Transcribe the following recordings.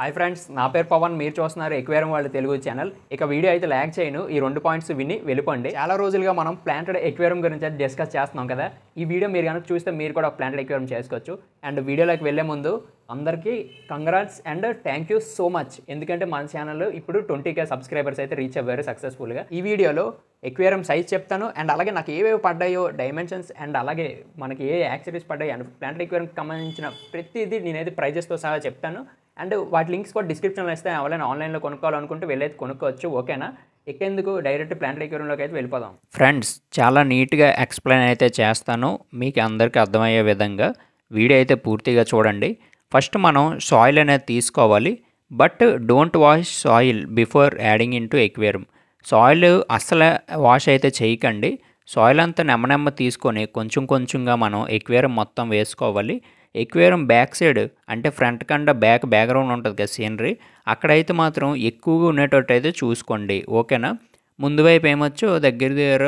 Hi friends నా పేరు పవన్. మీరు చూస్తున్నారు ఎక్వేరియం వాళ్ళ తెలుగు ఛానల్ ఇక వీడియో అయితే ల్యాక్ చేయను. ఈ రెండు పాయింట్స్ విని వెళ్ళిపోండి. చాలా రోజులుగా మనం ప్లాంటెడ్ ఎక్వేరియం గురించి అయితే డిస్కస్ చేస్తున్నాం కదా. ఈ వీడియో మీరు కనుక చూస్తే మీరు కూడా ప్లాంటెడ్ ఎక్వేరియం చేసుకోవచ్చు. అండ్ వీడియోలోకి వెళ్ళే ముందు అందరికీ congrats and thank you so much ఎందుకంటే మన ఛానల్ ఇప్పుడు ట్వంటీ కే సబ్స్క్రైబర్స్ అయితే రీచ్ అవ్వారు సక్సెస్ఫుల్గా ఈ వీడియోలో ఎక్వేరియం సైజ్ చెప్తాను. అండ్ అలాగే నాకు ఏవేవి పడ్డాయో డైమెన్షన్స్ అండ్ అలాగే మనకి ఏ యాక్సరీస్ పడ్డాయి అండ్ ప్లాంటెడ్ ఎక్వేరియంకి సంబంధించిన ప్రతిదీ నేనైతే ప్రైజెస్తో సహా చెప్తాను. అండ్ వాటి లింక్స్ కూడా డిస్క్రిప్షన్లో ఇస్తే ఎవరైనా ఆన్లైన్లో కొనుక్కోవాలనుకుంటే వెళ్ళైతే కొనుక్కోవచ్చు. ఓకేనా? ఎక్కేందుకు? డైరెక్ట్ ప్లాంటెడ్ ఎక్వేరియంలోకి అయితే వెళ్ళిపోదాం. ఫ్రెండ్స్ చాలా నీట్గా ఎక్స్ప్లెయిన్ అయితే చేస్తాను. మీకు అందరికీ అర్థమయ్యే విధంగా వీడియో అయితే పూర్తిగా చూడండి. ఫస్ట్ మనం సాయిల్ అనేది తీసుకోవాలి. But don't wash soil before adding into aquarium. Soil అస్సలు వాష్ అయితే చేయకండి. సాయిల్ అంతా నెమ్మ నెమ్మ తీసుకొని కొంచెం కొంచెంగా మనం ఎక్వేరియం మొత్తం వేసుకోవాలి. ఎక్వేరియం బ్యాక్ సైడ్ అంటే ఫ్రంట్ కండ బ్యాక్ బ్యాక్గ్రౌండ్ ఉంటుంది కదా సీనరీ అక్కడైతే మాత్రం ఎక్కువగా ఉండేటట్టు అయితే చూసుకోండి. ఓకేనా? ముందు వైపు ఏమొచ్చు దగ్గర దగ్గర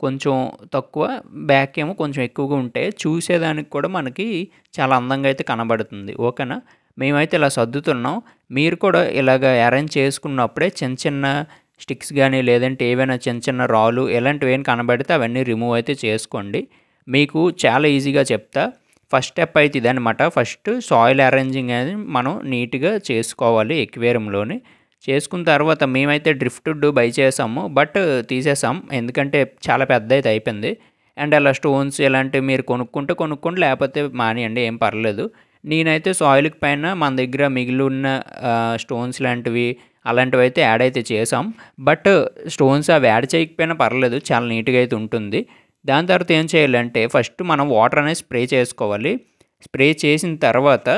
కొంచెం తక్కువ బ్యాక్ ఏమో కొంచెం ఎక్కువగా ఉంటే చూసేదానికి కూడా మనకి చాలా అందంగా అయితే కనబడుతుంది. ఓకేనా? మేమైతే ఇలా సర్దుతున్నాం. మీరు కూడా ఇలాగ అరేంజ్ చేసుకున్నప్పుడే చిన్న చిన్న స్టిక్స్ కానీ లేదంటే ఏవైనా చిన్న చిన్న రాళ్ళు ఇలాంటివి ఏం కనబడితే అవన్నీ రిమూవ్ అయితే చేసుకోండి. మీకు చాలా ఈజీగా చెప్తా. ఫస్ట్ స్టెప్ అయితే ఇదనమాట ఫస్ట్ సాయిల్ అరేంజింగ్ అనేది మనం నీట్గా చేసుకోవాలి ఎక్వేరియంలోని. చేసుకున్న తర్వాత మేమైతే డ్రిఫ్ట్ బై చేసాము. బట్ తీసేసాం. ఎందుకంటే చాలా పెద్ద అయితే అయిపోయింది. అండ్ అలా స్టోన్స్ ఇలాంటివి మీరు కొనుక్కుంటే కొనుక్కోండి. లేకపోతే మానేయండి. ఏం పర్లేదు. నేనైతే సాయిల్కి పైన మన దగ్గర మిగిలి ఉన్న స్టోన్స్ లాంటివి అలాంటివి అయితే యాడ్ అయితే చేసాం. బట్ స్టోన్స్ అవి యాడ్ చేయకపోయినా పర్లేదు. చాలా నీట్గా అయితే ఉంటుంది. దాని తర్వాత ఏం చేయాలంటే ఫస్ట్ మనం వాటర్ అనేది స్ప్రే చేసుకోవాలి. స్ప్రే చేసిన తర్వాత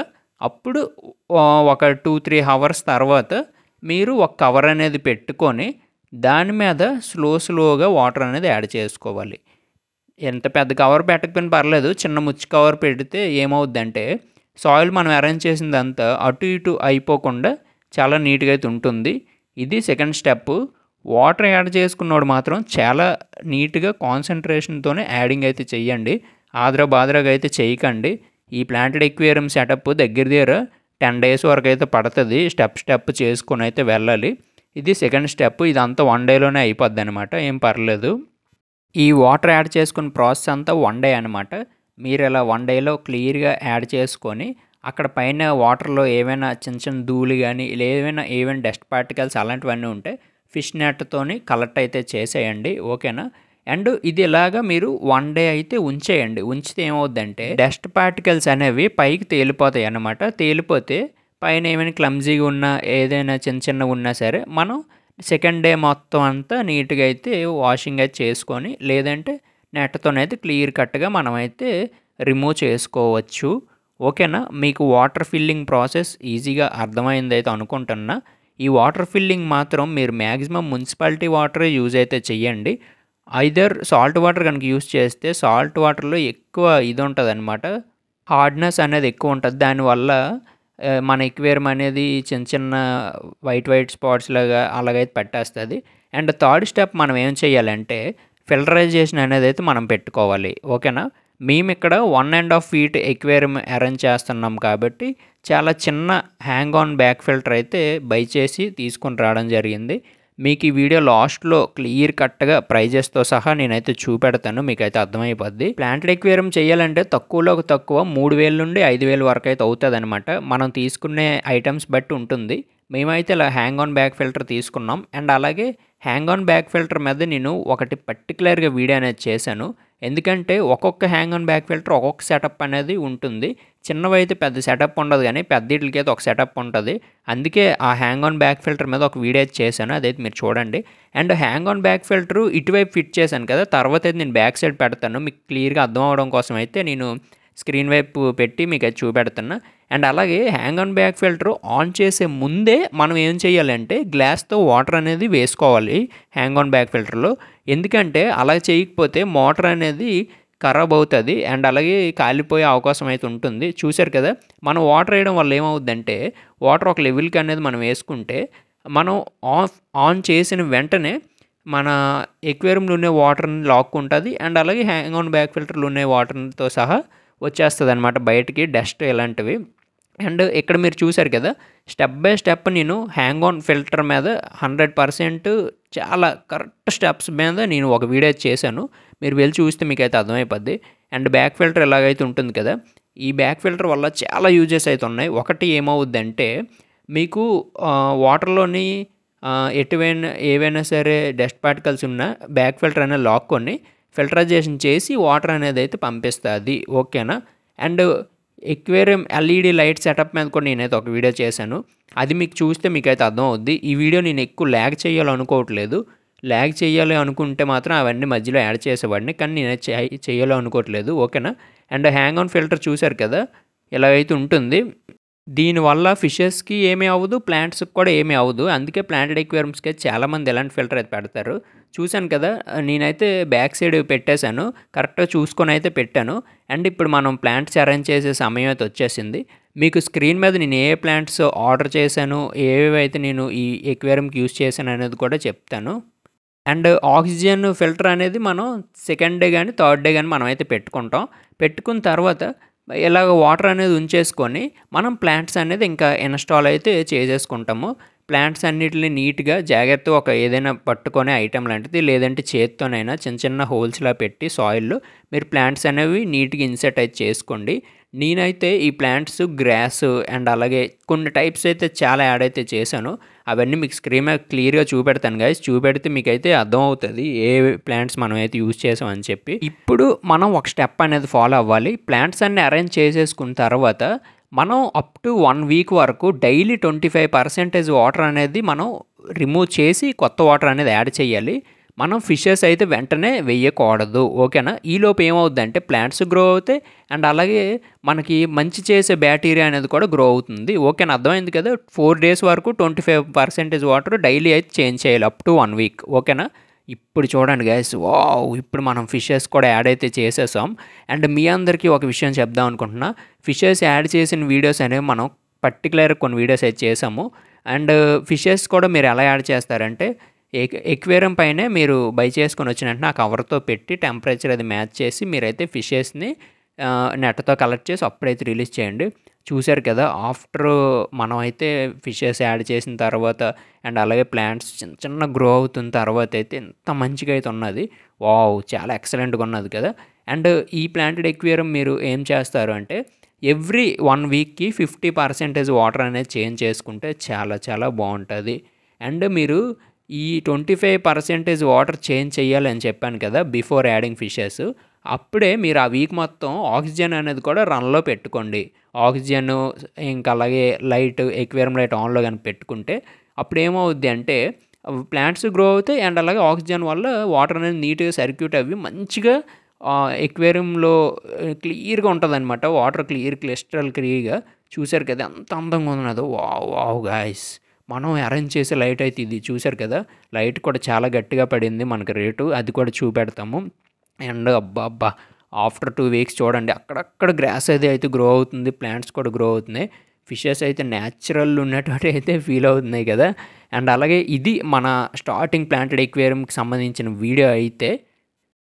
అప్పుడు ఒక టూ త్రీ అవర్స్ తర్వాత మీరు ఒక కవర్ అనేది పెట్టుకొని దాని మీద స్లో స్లోగా వాటర్ అనేది యాడ్ చేసుకోవాలి. ఎంత పెద్ద కవర్ పెట్టకపోయినా పర్లేదు చిన్న ముచ్చి కవర్ పెడితే ఏమవుద్దంటే సాయిల్ మనం అరేంజ్ చేసిందంతా అటు ఇటు అయిపోకుండా చాలా నీట్గా అయితే ఉంటుంది. ఇది సెకండ్ స్టెప్ వాటర్ యాడ్ చేసుకున్నవాడు మాత్రం చాలా నీట్గా కాన్సన్ట్రేషన్తోనే యాడింగ్ అయితే చెయ్యండి. ఆద్ర బాదరాగా అయితే చేయకండి ఈ ప్లాంటెడ్ ఎక్వేరియం సెటప్ దగ్గర దగ్గర టెన్ డేస్ వరకు అయితే పడుతుంది. స్టెప్ స్టెప్ చేసుకొని అయితే వెళ్ళాలి. ఇది సెకండ్ స్టెప్. ఇదంతా వన్ డేలోనే అయిపోద్ది అనమాట ఏం పర్లేదు. ఈ వాటర్ యాడ్ చేసుకున్న ప్రాసెస్ అంతా వన్ డే అనమాట మీరు ఇలా వన్ డేలో క్లియర్గా యాడ్ చేసుకొని అక్కడ పైన వాటర్లో ఏమైనా చిన్న చిన్న ధూళి కానీ ఏమైనా ఏమైనా డస్ట్ పార్టికల్స్ అలాంటివన్నీ ఉంటే ఫిష్ నెట్తోని కలెక్ట్ అయితే చేసేయండి ఓకేనా? అండ్ ఇది ఇలాగా మీరు వన్ డే అయితే ఉంచేయండి. ఉంచితే ఏమవుద్దంటే డస్ట్ పార్టికల్స్ అనేవి పైకి తేలిపోతాయి అన్నమాట. తేలిపోతే పైన ఏమైనా క్లమ్జీగా ఉన్నా ఏదైనా చిన్న చిన్నగా ఉన్నా సరే మనం సెకండ్ డే మొత్తం అంతా నీట్గా అయితే వాషింగ్ అయితే చేసుకొని లేదంటే నెట్తోనైతే క్లియర్ కట్గా మనమైతే రిమూవ్ చేసుకోవచ్చు. ఓకేనా? మీకు వాటర్ ఫిల్లింగ్ ప్రాసెస్ ఈజీగా అర్థమైంది అయితే అనుకుంటున్నా. ఈ వాటర్ ఫిల్లింగ్ మాత్రం మీరు మ్యాక్సిమం మున్సిపాలిటీ వాటరే యూజ్ అయితే చెయ్యండి. ఐదర్ సాల్ట్ వాటర్ కనుక యూజ్ చేస్తే సాల్ట్ వాటర్లో ఎక్కువ ఇది ఉంటుంది అనమాట హార్డ్నెస్ అనేది ఎక్కువ ఉంటుంది దానివల్ల మన ఎక్వేరం అనేది చిన్న చిన్న వైట్ వైట్ స్పాట్స్ లాగా అలాగైతే పెట్టేస్తుంది. అండ్ థర్డ్ స్టెప్ మనం ఏం చేయాలంటే ఫిల్టరైజేషన్ అనేది అయితే మనం పెట్టుకోవాలి. ఓకేనా? మేము ఇక్కడ one and half feet aquarium arrange చేస్తున్నాం కాబట్టి చాలా చిన్న హ్యాంగ్ ఆన్ బ్యాక్ ఫిల్టర్ అయితే బై చేసి తీసుకొని రావడం జరిగింది. మీకు ఈ వీడియో లాస్ట్లో క్లియర్ కట్గా ప్రైజెస్తో సహా నేనైతే చూపెడతాను మీకు అయితే అర్థమైపోద్ది. ప్లాంటెడ్ ఎక్వేరియం చేయాలంటే తక్కువలోకి తక్కువ మూడు వేల నుండి ఐదు వేల వరకు అయితే అవుతుంది అనమాట మనం తీసుకునే ఐటమ్స్ బట్టి ఉంటుంది. మేమైతే ఇలా హ్యాంగ్ ఆన్ బ్యాక్ ఫిల్టర్ తీసుకున్నాం. అండ్ అలాగే హ్యాంగ్ ఆన్ బ్యాక్ ఫిల్టర్ మీద నేను ఒకటి పర్టికులర్గా వీడియో అనేది చేశాను. ఎందుకంటే ఒక్కొక్క హ్యాంగ్ ఆన్ బ్యాక్ ఫిల్టర్ ఒక్కొక్క సెటప్ అనేది ఉంటుంది. చిన్నవి అయితే పెద్ద సెటప్ ఉండదు కానీ పెద్దటికి అయితే ఒక సెటప్ ఉంటుంది. అందుకే ఆ హ్యాంగ్ ఆన్ బ్యాక్ ఫిల్టర్ మీద ఒక వీడియో అయితే చేశాను. అదైతే మీరు చూడండి. And hang on back filter ఇటువైపు ఫిట్ చేశాను కదా తర్వాత అయితే నేను బ్యాక్ సైడ్ పెడతాను. మీకు క్లియర్గా అర్థం అవడం కోసం అయితే నేను స్క్రీన్ వైపు పెట్టి మీకు అది చూపెడుతున్నా. అండ్ అలాగే hang on back filter on చేసే ముందే మనం ఏం చేయాలంటే గ్లాస్తో వాటర్ అనేది వేసుకోవాలి హ్యాంగ్ ఆన్ బ్యాక్ ఫిల్టర్లో ఎందుకంటే అలా చేయకపోతే మోటార్ అనేది ఖరాబ్ అవుతుంది అండ్ అలాగే కాలిపోయే అవకాశం అయితే ఉంటుంది. చూశారు కదా? మనం వాటర్ వేయడం వల్ల ఏమవుద్దంటే వాటర్ ఒక లెవెల్కి అనేది మనం వేసుకుంటే మనం ఆఫ్ ఆన్ చేసిన వెంటనే మన ఎక్వేరియంలో ఉన్న వాటర్ని లాక్కుంటుంది అండ్ అలాగే హ్యాంగ్ ఆన్ బ్యాక్ ఫిల్టర్లు ఉన్న వాటర్తో సహా వచ్చేస్తుంది అనమాట బయటికి డస్ట్ ఇలాంటివి. అండ్ ఇక్కడ మీరు చూశారు కదా స్టెప్ బై స్టెప్ నేను హ్యాంగ్ ఆన్ ఫిల్టర్ మీద హండ్రెడ్ పర్సెంట్ చాలా కరెక్ట్ స్టెప్స్ మీద నేను ఒక వీడియో చేశాను. మీరు వెళ్ళి చూస్తే మీకు అయితే అర్థమైపోద్ది. అండ్ బ్యాక్ ఫిల్టర్ ఎలాగైతే ఉంటుంది కదా ఈ బ్యాక్ ఫిల్టర్ వల్ల చాలా యూజెస్ అయితే ఉన్నాయి. ఒకటి ఏమవుద్దంటే మీకు వాటర్లోని ఎటువైనా ఏవైనా సరే డస్ట్ పార్టికల్స్ ఉన్న బ్యాక్ ఫిల్టర్ అనేది లాక్కొని ఫిల్టరైజేషన్ చేసి వాటర్ అనేది అయితే పంపిస్తుంది. ఓకేనా and aquarium LED light setup మీద కూడా నేనైతే ఒక వీడియో చేశాను. అది మీకు చూస్తే మీకు అయితే అర్థం అవుద్ది. ఈ వీడియో నేను ఎక్కువ ల్యాగ్ చేయాలనుకోవట్లేదు ల్యాగ్ చేయాలి అనుకుంటే మాత్రం అవన్నీ మధ్యలో యాడ్ చేసేవాడిని. కానీ నేను చేయాలి అనుకోవట్లేదు. ఓకేనా? అండ్ హ్యాంగ్ ఆన్ ఫిల్టర్ చూశారు కదా? ఇలా అయితే ఉంటుంది. దీనివల్ల ఫిషెస్కి ఏమీ అవ్వదు ప్లాంట్స్కి కూడా ఏమీ అవ్వదు. అందుకే ప్లాంటెడ్ ఎక్వేరియంస్కి చాలామంది ఎలాంటి ఫిల్టర్ అయితే పెడతారు. చూశాను కదా నేనైతే బ్యాక్ సైడ్ పెట్టేశాను. కరెక్ట్గా చూసుకొని అయితే పెట్టాను. అండ్ ఇప్పుడు మనం ప్లాంట్స్ అరేంజ్ చేసే సమయం అయితే వచ్చేసింది. మీకు స్క్రీన్ మీద నేను ఏ ప్లాంట్స్ ఆర్డర్ చేశాను ఏవేవైతే నేను ఈ ఎక్వేరియంకి యూస్ చేశాను అనేది కూడా చెప్తాను. అండ్ ఆక్సిజన్ ఫిల్టర్ అనేది మనం సెకండ్ డే కానీ థర్డ్ డే కానీ మనం అయితే పెట్టుకుంటాం. పెట్టుకున్న తర్వాత ఇలాగ వాటర్ అనేది ఉంచేసుకొని మనం ప్లాంట్స్ అనేది ఇంకా ఇన్స్టాల్ అయితే చేసేసుకుంటాము. ప్లాంట్స్ అన్నిటిని నీట్గా జాగ్రత్తగా ఒక ఏదైనా పట్టుకునే ఐటెం లాంటిది లేదంటే చేత్తోనైనా చిన్న చిన్న హోల్స్లా పెట్టి సాయిల్లో మీరు ప్లాంట్స్ అనేవి నీట్గా ఇన్సెట్ అయితే చేసుకోండి. నేనైతే ఈ ప్లాంట్స్ గ్రాస్ అండ్ అలాగే కొన్ని టైప్స్ అయితే చాలా యాడ్ అయితే చేశాను. అవన్నీ మీకు స్క్రీన్ మీద క్లియర్గా చూపెడతాను గైస్ చూపెడితే మీకు అయితే అర్థమవుతుంది ఏ ప్లాంట్స్ మనం అయితే యూజ్ చేసామని చెప్పి. ఇప్పుడు మనం ఒక స్టెప్ అనేది ఫాలో అవ్వాలి. ప్లాంట్స్ అన్ని అరేంజ్ చేసేసుకున్న తర్వాత మనం అప్ టు వన్ వీక్ వరకు daily twenty five percentage water అనేది మనం రిమూవ్ చేసి కొత్త వాటర్ అనేది యాడ్ చేయాలి. మనం ఫిషెస్ అయితే వెంటనే వేయకూడదు ఓకేనా? ఈలోపు ఏమవుద్దంటే ప్లాంట్స్ గ్రో అవుతాయి అండ్ అలాగే మనకి మంచి చేసే బ్యాక్టీరియా అనేది కూడా గ్రో అవుతుంది ఓకేనా? అర్థమైంది కదా? ఫోర్ డేస్ వరకు twenty five percentage water daily అయితే చేంజ్ చేయాలి అప్ టు వన్ వీక్ ఓకేనా? ఇప్పుడు చూడండి గైస్ వావ్! ఇప్పుడు మనం ఫిషెస్ కూడా యాడ్ అయితే చేసేసాం. అండ్ మీ అందరికీ ఒక విషయం చెప్దాం అనుకుంటున్నా ఫిషెస్ యాడ్ చేసిన వీడియోస్ అనేవి మనం పర్టికులర్ కొన్ని వీడియోస్ అయితే చేసాము. అండ్ ఫిషెస్ కూడా మీరు ఎలా యాడ్ చేస్తారంటే ఎక్వేరియం పైనే మీరు బై చేసుకొని వచ్చిన వెంటనే ఆ కవర్తో పెట్టి టెంపరేచర్ అది మ్యాచ్ చేసి మీరైతే ఫిషెస్ని నెట్తో కలెక్ట్ చేసి అప్పుడైతే రిలీజ్ చేయండి. చూశారు కదా ఆఫ్టర్ మనం అయితే ఫిషెస్ యాడ్ చేసిన తర్వాత అండ్ అలాగే ప్లాంట్స్ చిన్న చిన్న గ్రో అవుతున్న తర్వాత అయితే ఎంత మంచిగా అయితే ఉన్నది. వావ్ చాలా ఎక్సలెంట్గా ఉన్నది కదా. అండ్ ఈ ప్లాంటెడ్ ఎక్వేరియం మీరు ఏం చేస్తారు అంటే ఎవ్రీ వన్ వీక్కి ఫిఫ్టీ పర్సెంటేజ్ వాటర్ అనేది చేంజ్ చేసుకుంటే చాలా చాలా బాగుంటుంది. అండ్ మీరు ఈ twenty five percentage water change చేయాలని చెప్పాను కదా బిఫోర్ యాడింగ్ ఫిషెస్ అప్పుడే మీరు ఆ వీక్ మొత్తం ఆక్సిజన్ అనేది కూడా రన్లో పెట్టుకోండి. ఆక్సిజన్ ఇంకా అలాగే లైట్ ఎక్వేరియం లైట్ ఆన్లో కానీ పెట్టుకుంటే అప్పుడు ఏమవుద్ది అంటే ప్లాంట్స్ గ్రో అవుతాయి అండ్ అలాగే ఆక్సిజన్ వల్ల వాటర్ అనేది నీట్గా సర్క్యూట్ అవి మంచిగా ఎక్వేరియంలో క్లియర్గా ఉంటుంది అనమాట వాటర్ క్లియర్ క్లిస్టల్ క్లియర్గా చూశారు కదా ఎంత అందంగా ఉన్నదో వావ్ వావ్ గాయస్ మనం అరేంజ్ చేసే లైట్ అయితే ఇది చూశారు కదా? లైట్ కూడా చాలా గట్టిగా పడింది మనకు రేటు. అది కూడా చూపెడతాము. అండ్ అబ్బా అబ్బా ఆఫ్టర్ టూ వీక్స్ చూడండి అక్కడక్కడ గ్రాస్ అయితే అయితే గ్రో అవుతుంది ప్లాంట్స్ కూడా గ్రో అవుతున్నాయి. ఫిషెస్ అయితే న్యాచురల్ ఉన్నటువంటి అయితే ఫీల్ అవుతున్నాయి కదా? అండ్ అలాగే ఇది మన స్టార్టింగ్ ప్లాంటెడ్ ఎక్వేరియంకి సంబంధించిన వీడియో అయితే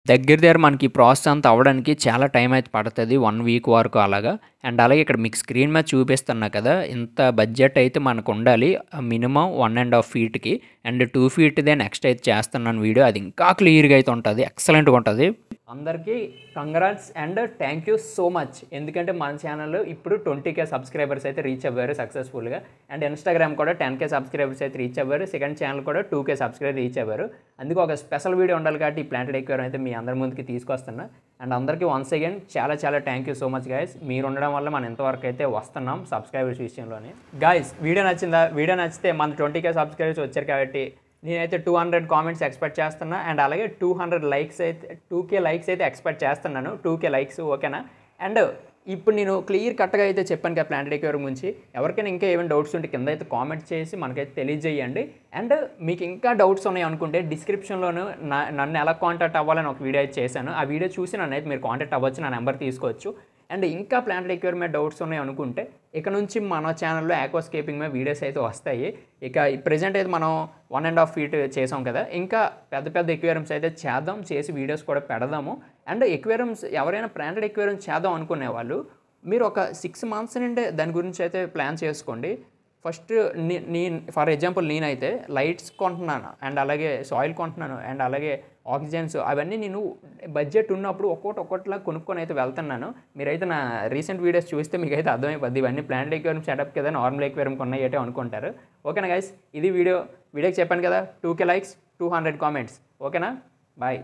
దగ్గర దగ్గర మనకి ప్రాసెస్ అంతా అవ్వడానికి చాలా టైం అయితే పడుతుంది వన్ వీక్ వరకు అలాగా. అండ్ అలాగే ఇక్కడ మీకు స్క్రీన్ మీద చూపిస్తున్నా కదా ఇంత బడ్జెట్ అయితే మనకు ఉండాలి మినిమం వన్ అండ్ హాఫ్ ఫీట్కి. అండ్ టూ ఫీట్దే నెక్స్ట్ అయితే చేస్తున్నాను వీడియో అది ఇంకా క్లియర్గా అయితే ఉంటుంది ఎక్సలెంట్గా ఉంటుంది. అందరికీ congrats and thank you so much. ఎందుకంటే మన ఛానల్ ఇప్పుడు ట్వంటీ కే సబ్స్క్రైబర్స్ అయితే రీచ్ అవ్వారు సక్సెస్ఫుల్గా అండ్ ఇన్స్టాగ్రామ్ కూడా టెన్ కే సబ్స్క్రైబర్స్ అయితే రీచ్ అవ్వారు. సెకండ్ ఛానల్ కూడా టూ కే సబ్స్క్రైబర్ రీచ్ అవ్వారు. అందుకు ఒక స్పెషల్ వీడియో ఉండాలి కాబట్టి ఈ ప్లాంటెడ్ ఎక్వేరం అయితే మీ అందరి ముందుకి తీసుకొస్తున్నా. అండ్ అందరికీ వన్స్ అగైన్ చాలా చాలా thank you so much guys మీరు ఉండడం వల్ల మనం ఎంతవరకు అయితే వస్తున్నాం సబ్స్క్రైబర్స్ విషయంలోనే. గాయస్ వీడియో నచ్చిందా? వీడియో నచ్చితే మన ట్వంటీ కే సబ్స్క్రైబర్స్ వచ్చారు కాబట్టి నేనైతే టూ హండ్రెడ్ కామెంట్స్ ఎక్స్పెక్ట్ చేస్తున్నా అండ్ అలాగే టూ హండ్రెడ్ లైక్స్ అయితే టూ కే లైక్స్ అయితే ఎక్స్పెక్ట్ చేస్తున్నాను టూ కే లైక్స్ ఓకేనా? అండ్ ఇప్పుడు నేను క్లియర్ కట్గా అయితే చెప్పాను కదా ప్లాంట్ డెక్యూర్ గురించి ఎవరికైనా ఇంకా ఏమైనా డౌట్స్ ఉంటే కింద అయితే కామెంట్ చేసి మనకైతే తెలియజేయండి. అండ్ మీకు ఇంకా డౌట్స్ ఉన్నాయి అనుకుంటే డిస్క్రిప్షన్లోను నా నన్ను ఎలా కాంటాక్ట్ అవ్వాలని ఒక వీడియో అయితే చేశాను. ఆ వీడియో చూసి నన్ను అయితే మీరు కాంటాక్ట్ అవ్వచ్చు నా నెంబర్ తీసుకోవచ్చు. అండ్ ఇంకా ప్లాంటెడ్ ఎక్వేరియం మీద డౌట్స్ ఉన్నాయి అనుకుంటే ఇక నుంచి మన ఛానల్లో ఆక్వాస్కేపింగ్ మీద వీడియోస్ అయితే వస్తాయి. ఇక ప్రజెంట్ అయితే మనం వన్ అండ్ హాఫ్ ఫీట్ చేసాం కదా. ఇంకా పెద్ద పెద్ద ఎక్వేరియమ్స్ అయితే చేద్దాం చేసి వీడియోస్ కూడా పెడదాము. అండ్ ఎక్వేరియంస్ ఎవరైనా ప్లాంటెడ్ ఎక్వేరియం చేద్దాం అనుకునే వాళ్ళు మీరు ఒక సిక్స్ మంత్స్ నుండి దాని గురించి అయితే ప్లాన్ చేసుకోండి. ఫస్ట్ నీ నీ ఫర్ ఎగ్జాంపుల్ నేనైతే లైట్స్ కొంటున్నాను అండ్ అలాగే సాయిల్ కొంటున్నాను అండ్ అలాగే ఆక్సిజన్స్ అవన్నీ నేను బడ్జెట్ ఉన్నప్పుడు ఒక్కొక్కటి ఒక్కొక్కటిలా కొనుక్కొని అయితే వెళ్తున్నాను. మీరైతే నా రీసెంట్ వీడియోస్ చూస్తే మీకు అయితే అర్థమైపోద్ది. ఇవన్నీ ప్లాంట్ ఎక్వేరియం సెటప్ కదా నార్మల్ ఎక్వేరియం కొన్నాయి అనుకుంటారు. ఓకేనా గైస్ ఇది వీడియో. వీడియోకి చెప్పాను కదా two K likes two hundred comments. ఓకేనా? బాయ్.